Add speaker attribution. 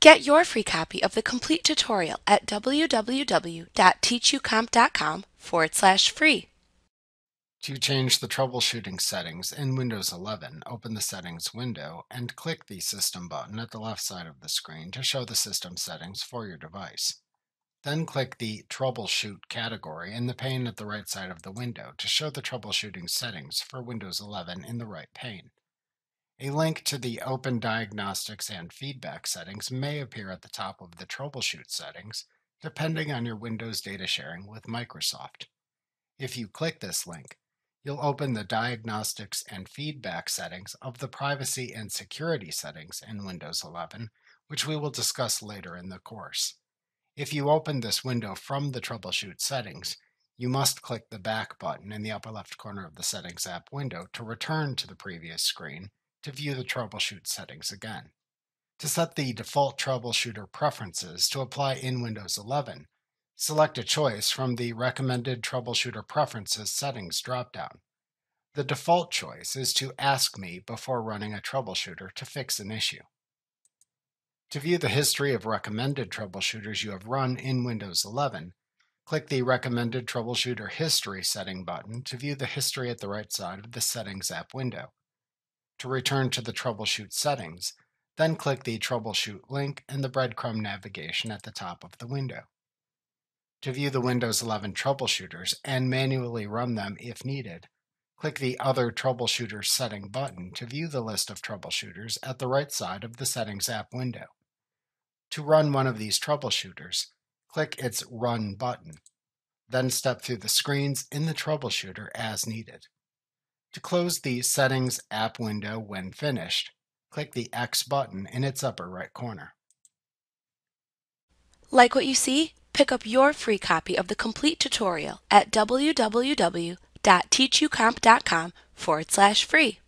Speaker 1: Get your free copy of the complete tutorial at www.teachucomp.com forward slash free.
Speaker 2: To change the troubleshooting settings in Windows 11, open the Settings window and click the System button at the left side of the screen to show the system settings for your device. Then click the Troubleshoot category in the pane at the right side of the window to show the troubleshooting settings for Windows 11 in the right pane. A link to the Open Diagnostics and Feedback settings may appear at the top of the Troubleshoot settings, depending on your Windows data sharing with Microsoft. If you click this link, you'll open the Diagnostics and Feedback settings of the Privacy and Security settings in Windows 11, which we will discuss later in the course. If you open this window from the Troubleshoot settings, you must click the Back button in the upper left corner of the Settings app window to return to the previous screen to view the troubleshoot settings again. To set the default troubleshooter preferences to apply in Windows 11, select a choice from the Recommended Troubleshooter Preferences settings dropdown. The default choice is to ask me before running a troubleshooter to fix an issue. To view the history of recommended troubleshooters you have run in Windows 11, click the Recommended Troubleshooter History setting button to view the history at the right side of the Settings app window. To return to the troubleshoot settings, then click the Troubleshoot link in the breadcrumb navigation at the top of the window to view the Windows 11 troubleshooters and manually run them if needed. Click the Other Troubleshooters Setting button to view the list of troubleshooters at the right side of the Settings app window. To run one of these troubleshooters, click its Run button. Then step through the screens in the troubleshooter as needed. To close the Settings app window when finished, click the X button in its upper right corner.
Speaker 1: Like what you see? Pick up your free copy of the complete tutorial at www.teachucomp.com forward slash free.